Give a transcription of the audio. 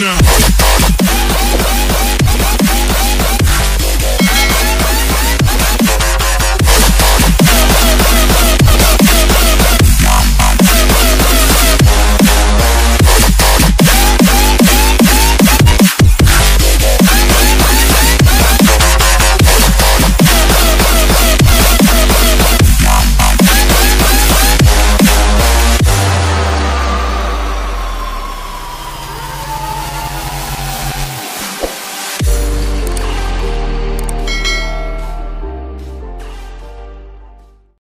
now.